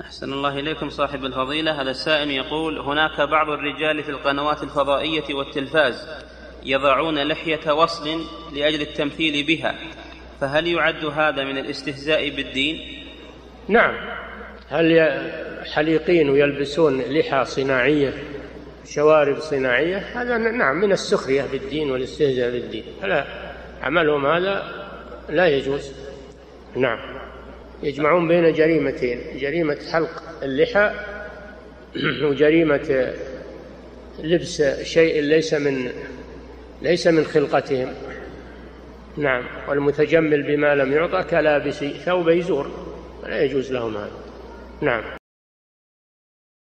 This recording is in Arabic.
أحسن الله إليكم صاحب الفضيلة. هذا السائل يقول هناك بعض الرجال في القنوات الفضائية والتلفاز يضعون لحية وصل لأجل التمثيل بها فهل يعد هذا من الاستهزاء بالدين؟ نعم. هل حليقين ويلبسون لحى صناعية شوارب صناعية؟ هذا نعم من السخرية بالدين والاستهزاء بالدين. فلا عملهم هذا لا يجوز. نعم. يجمعون بين جريمتين جريمة حلق اللحى وجريمة لبس شيء ليس من ليس من خلقتهم. نعم والمتجمل بما لم يعطى كلابس ثوب يزور لا يجوز لهم هذا. نعم.